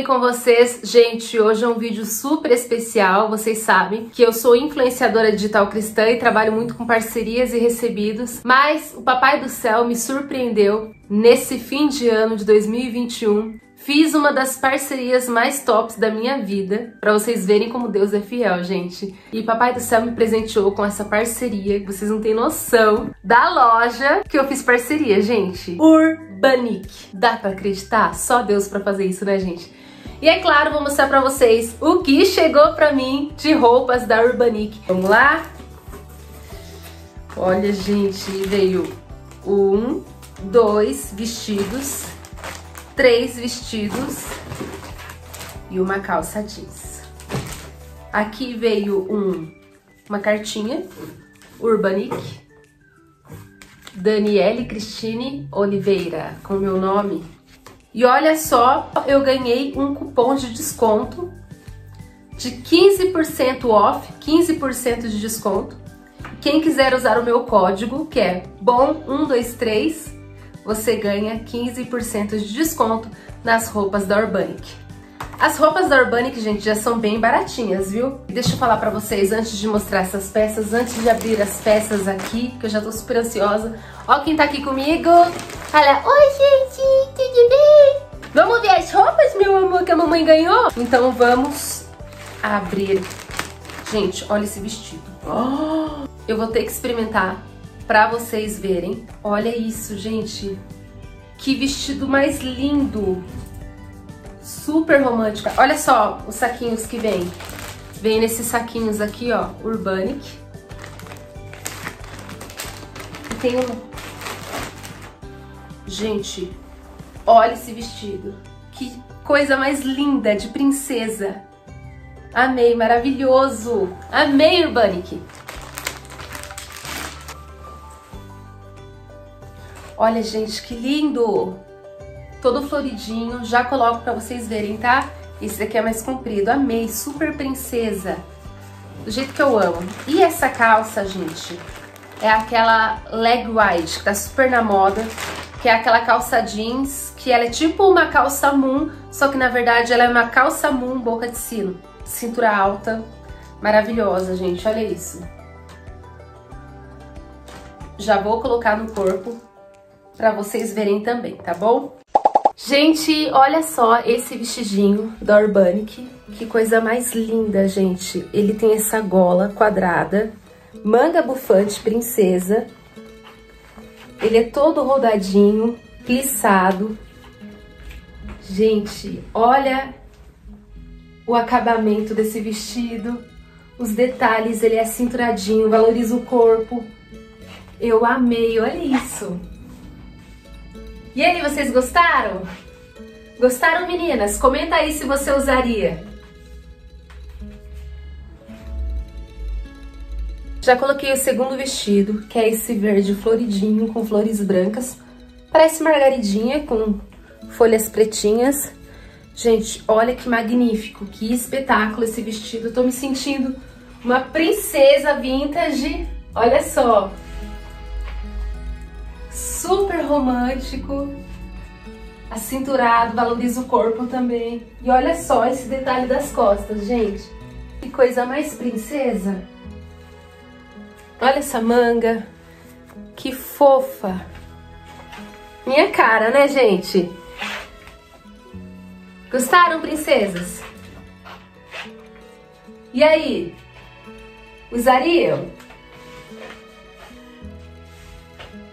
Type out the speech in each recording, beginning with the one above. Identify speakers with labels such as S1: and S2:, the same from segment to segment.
S1: bem com vocês? Gente, hoje é um vídeo super especial, vocês sabem que eu sou influenciadora digital cristã e trabalho muito com parcerias e recebidos, mas o Papai do Céu me surpreendeu nesse fim de ano de 2021 Fiz uma das parcerias mais tops da minha vida, para vocês verem como Deus é fiel, gente. E Papai do Céu me presenteou com essa parceria, que vocês não têm noção, da loja que eu fiz parceria, gente. Urbanic. Dá pra acreditar? Só Deus pra fazer isso, né, gente? E é claro, vou mostrar pra vocês o que chegou pra mim de roupas da Urbanic. Vamos lá? Olha, gente, veio um, dois vestidos três vestidos e uma calça jeans. Aqui veio um, uma cartinha, Urbanic, Daniele Cristine Oliveira, com meu nome. E olha só, eu ganhei um cupom de desconto de 15% off, 15% de desconto. Quem quiser usar o meu código, que é BOM123, você ganha 15% de desconto nas roupas da Urbanic. As roupas da Urbanic, gente, já são bem baratinhas, viu? Deixa eu falar pra vocês, antes de mostrar essas peças, antes de abrir as peças aqui, que eu já tô super ansiosa. Ó quem tá aqui comigo. Fala, oi gente, meu amor, que a mamãe ganhou? Então vamos abrir. Gente, olha esse vestido. Oh, eu vou ter que experimentar para vocês verem. Olha isso, gente. Que vestido mais lindo. Super romântica. Olha só os saquinhos que vem. Vem nesses saquinhos aqui, ó, Urbanic. E tem um... Gente, olha esse vestido. Que coisa mais linda, de princesa. Amei, maravilhoso. Amei, Urbanic. Olha, gente, que lindo! Todo floridinho, já coloco pra vocês verem, tá? Esse daqui é mais comprido, amei, super princesa, do jeito que eu amo. E essa calça, gente, é aquela leg wide, que tá super na moda, que é aquela calça jeans, que ela é tipo uma calça moon, só que na verdade ela é uma calça moon boca de sino. Cintura alta, maravilhosa, gente, olha isso. Já vou colocar no corpo para vocês verem também, tá bom? Gente, olha só esse vestidinho da Urbanic. Que coisa mais linda, gente. Ele tem essa gola quadrada, manga bufante princesa. Ele é todo rodadinho, plissado. Gente, olha o acabamento desse vestido. Os detalhes, ele é cinturadinho, valoriza o corpo. Eu amei, olha isso. E aí, vocês gostaram? Gostaram, meninas? Comenta aí se você usaria. Já coloquei o segundo vestido, que é esse verde floridinho com flores brancas. Parece margaridinha com folhas pretinhas. Gente, olha que magnífico, que espetáculo esse vestido. Eu tô me sentindo uma princesa vintage. Olha só super romântico, acinturado, valoriza o corpo também. E olha só esse detalhe das costas, gente. Que coisa mais princesa. Olha essa manga, que fofa. Minha cara, né, gente? Gostaram, princesas? E aí? Usariam?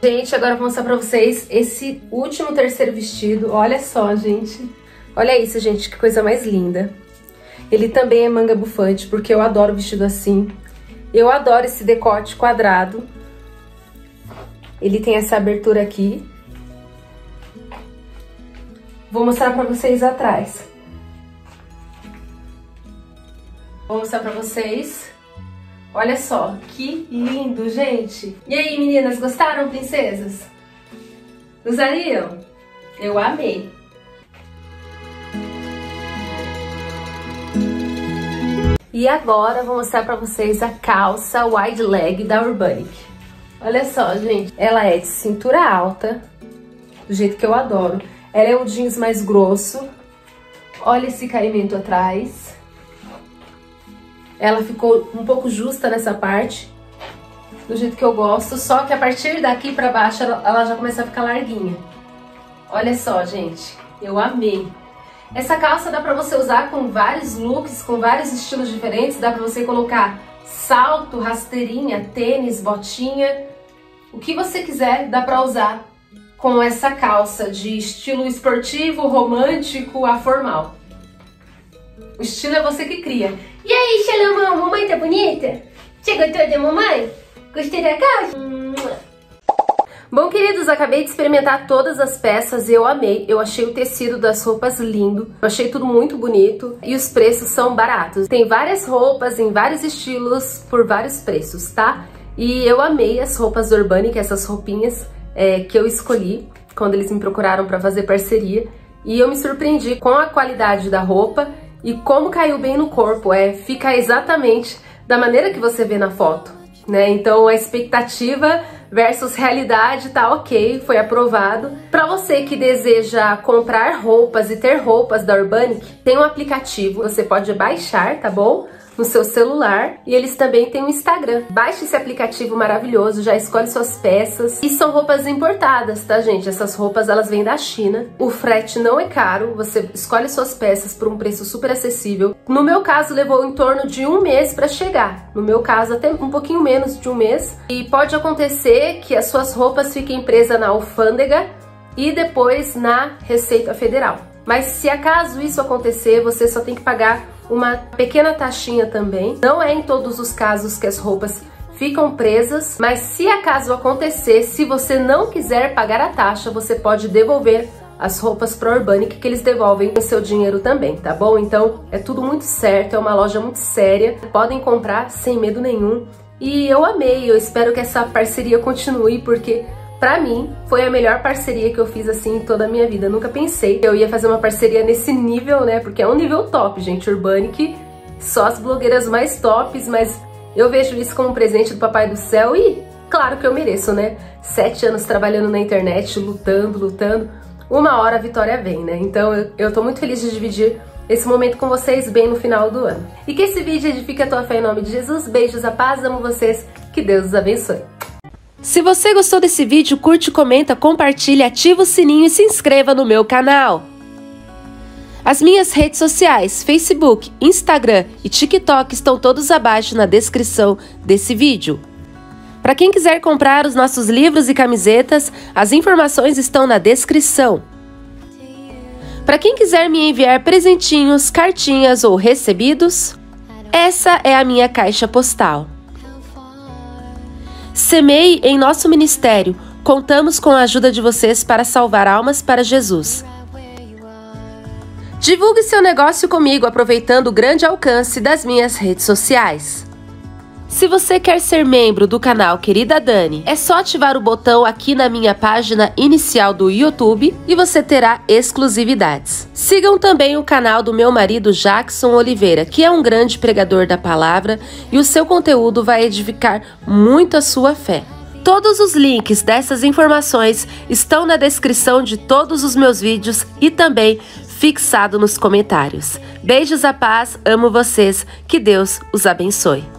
S1: Gente, agora vou mostrar pra vocês esse último terceiro vestido. Olha só, gente. Olha isso, gente, que coisa mais linda. Ele também é manga bufante, porque eu adoro vestido assim. Eu adoro esse decote quadrado. Ele tem essa abertura aqui. Vou mostrar pra vocês atrás. Vou mostrar pra vocês Olha só, que lindo, gente! E aí, meninas, gostaram, princesas? Usariam? Eu amei! E agora vou mostrar pra vocês a calça wide leg da Urbanic. Olha só, gente, ela é de cintura alta, do jeito que eu adoro. Ela é um jeans mais grosso, Olha esse caimento atrás. Ela ficou um pouco justa nessa parte, do jeito que eu gosto, só que a partir daqui pra baixo ela já começa a ficar larguinha. Olha só, gente, eu amei. Essa calça dá pra você usar com vários looks, com vários estilos diferentes, dá pra você colocar salto, rasteirinha, tênis, botinha, o que você quiser dá pra usar com essa calça de estilo esportivo, romântico, a formal. O estilo é você que cria.
S2: E aí, Xalomão, mamãe tá bonita? Você gostou da mamãe? Gostei da calça?
S1: Bom, queridos, acabei de experimentar todas as peças e eu amei. Eu achei o tecido das roupas lindo, eu achei tudo muito bonito e os preços são baratos. Tem várias roupas em vários estilos por vários preços, tá? E eu amei as roupas do Urbanic, essas roupinhas é, que eu escolhi quando eles me procuraram para fazer parceria. E eu me surpreendi com a qualidade da roupa e como caiu bem no corpo. É, fica exatamente da maneira que você vê na foto, né? Então a expectativa versus realidade tá ok, foi aprovado. Para você que deseja comprar roupas e ter roupas da Urbanic, tem um aplicativo, você pode baixar, tá bom? No seu celular e eles também têm um Instagram. Baixe esse aplicativo maravilhoso, já escolhe suas peças e são roupas importadas, tá gente? Essas roupas elas vêm da China. O frete não é caro, você escolhe suas peças por um preço super acessível. No meu caso levou em torno de um mês para chegar. No meu caso até um pouquinho menos de um mês e pode acontecer que as suas roupas fiquem presas na alfândega e depois na Receita Federal. Mas se acaso isso acontecer, você só tem que pagar uma pequena taxinha também. Não é em todos os casos que as roupas ficam presas, mas se acaso acontecer, se você não quiser pagar a taxa, você pode devolver as roupas para Urbanic que eles devolvem o seu dinheiro também, tá bom? Então é tudo muito certo, é uma loja muito séria, podem comprar sem medo nenhum. E eu amei, eu espero que essa parceria continue porque Pra mim, foi a melhor parceria que eu fiz assim em toda a minha vida. Eu nunca pensei que eu ia fazer uma parceria nesse nível, né? Porque é um nível top, gente. Urbanic, só as blogueiras mais tops, mas eu vejo isso como um presente do Papai do Céu e claro que eu mereço, né? Sete anos trabalhando na internet, lutando, lutando. Uma hora a vitória vem, né? Então eu, tô muito feliz de dividir esse momento com vocês bem no final do ano. E que esse vídeo edifique a tua fé em nome de Jesus. Beijos, a paz, amo vocês. Que Deus os abençoe. Se você gostou desse vídeo, curte, comenta, compartilhe, ativa o sininho e se inscreva no meu canal. As minhas redes sociais, Facebook, Instagram e TikTok estão todos abaixo na descrição desse vídeo. Para quem quiser comprar os nossos livros e camisetas, as informações estão na descrição. Para quem quiser me enviar presentinhos, cartinhas ou recebidos, essa é a minha caixa postal. Semeie em nosso ministério. Contamos com a ajuda de vocês para salvar almas para Jesus. Divulgue seu negócio comigo aproveitando o grande alcance das minhas redes sociais. Se você quer ser membro do canal Querida Dani, é só ativar o botão aqui na minha página inicial do YouTube e você terá exclusividades. Sigam também o canal do meu marido Jackson Oliveira, que é um grande pregador da palavra e o seu conteúdo vai edificar muito a sua fé. Todos os links dessas informações estão na descrição de todos os meus vídeos e também fixado nos comentários. Beijos a paz, amo vocês, que Deus os abençoe.